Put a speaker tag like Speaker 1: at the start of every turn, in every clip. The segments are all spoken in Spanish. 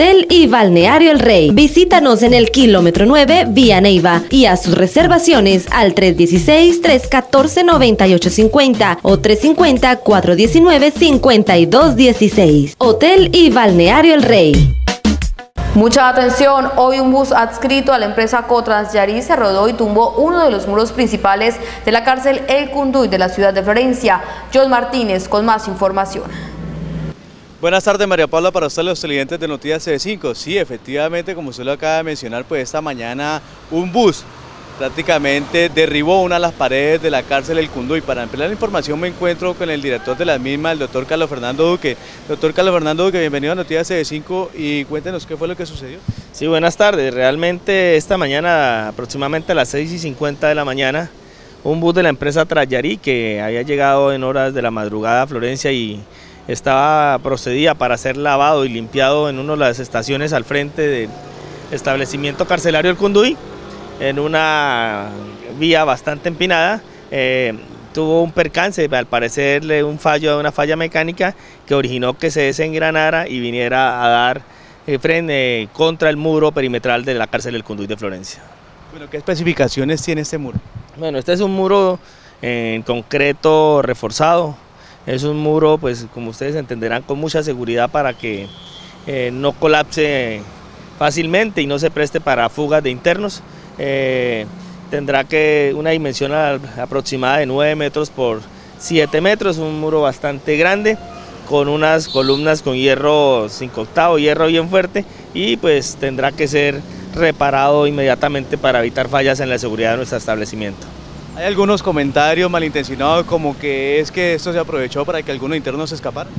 Speaker 1: Hotel y Balneario El Rey. Visítanos en el kilómetro 9 vía Neiva y a sus reservaciones al 316-314-9850 o 350-419-5216. Hotel y Balneario El Rey.
Speaker 2: Mucha atención, hoy un bus adscrito a la empresa Cotras Yarí se rodó y tumbó uno de los muros principales de la cárcel El Cunduy de la ciudad de Florencia. John Martínez con más información.
Speaker 3: Buenas tardes María Paula, para ustedes los televidentes de Noticias C5. Sí, efectivamente, como usted lo acaba de mencionar, pues esta mañana un bus prácticamente derribó una de las paredes de la cárcel El y Para ampliar la información me encuentro con el director de la misma, el doctor Carlos Fernando Duque. Doctor Carlos Fernando Duque, bienvenido a Noticias C5 y cuéntenos qué fue lo que sucedió.
Speaker 4: Sí, buenas tardes. Realmente esta mañana, aproximadamente a las 6 y 50 de la mañana, un bus de la empresa Trayarí que había llegado en horas de la madrugada a Florencia y estaba procedía para ser lavado y limpiado en una de las estaciones al frente del establecimiento carcelario El Cunduy en una vía bastante empinada. Eh, tuvo un percance, al parecerle un fallo, una falla mecánica que originó que se desengranara y viniera a dar eh, frente contra el muro perimetral de la cárcel del Conduy de Florencia.
Speaker 3: Bueno, ¿qué especificaciones tiene este muro?
Speaker 4: Bueno, este es un muro en concreto reforzado. Es un muro, pues como ustedes entenderán, con mucha seguridad para que eh, no colapse fácilmente y no se preste para fugas de internos. Eh, tendrá que una dimensión aproximada de 9 metros por 7 metros, un muro bastante grande con unas columnas con hierro 5 octavo, hierro bien fuerte y pues tendrá que ser reparado inmediatamente para evitar fallas en la seguridad de nuestro establecimiento.
Speaker 3: ¿Hay algunos comentarios malintencionados como que es que esto se aprovechó para que algunos internos se escaparan?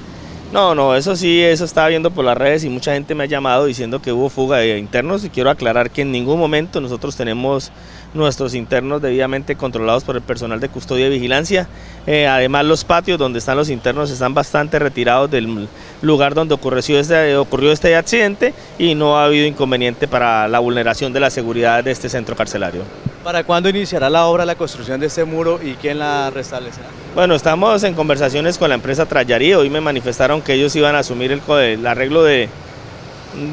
Speaker 4: No, no, eso sí, eso estaba viendo por las redes y mucha gente me ha llamado diciendo que hubo fuga de internos y quiero aclarar que en ningún momento nosotros tenemos nuestros internos debidamente controlados por el personal de custodia y vigilancia. Eh, además los patios donde están los internos están bastante retirados del lugar donde este, ocurrió este accidente y no ha habido inconveniente para la vulneración de la seguridad de este centro carcelario.
Speaker 3: ¿Para cuándo iniciará la obra, la construcción de este muro y quién la restablecerá?
Speaker 4: Bueno, estamos en conversaciones con la empresa Trayarí. Hoy me manifestaron que ellos iban a asumir el, arreglo de,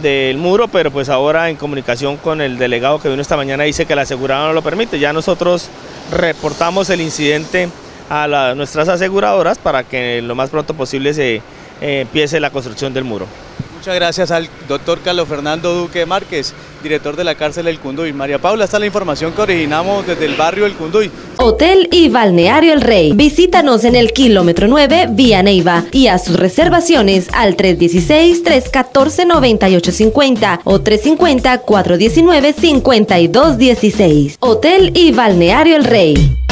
Speaker 4: del muro, pero pues ahora en comunicación con el delegado que vino esta mañana dice que la aseguradora no lo permite. Ya nosotros reportamos el incidente a nuestras aseguradoras para que lo más pronto posible se eh, empiece la construcción del muro.
Speaker 3: Muchas gracias al doctor Carlos Fernando Duque Márquez, director de la cárcel El Cunduy. María Paula, esta es la información que originamos desde el barrio El Cunduy.
Speaker 1: Hotel y Balneario El Rey. Visítanos en el kilómetro 9 vía Neiva y a sus reservaciones al 316-314-9850 o 350-419-5216. Hotel y Balneario El Rey.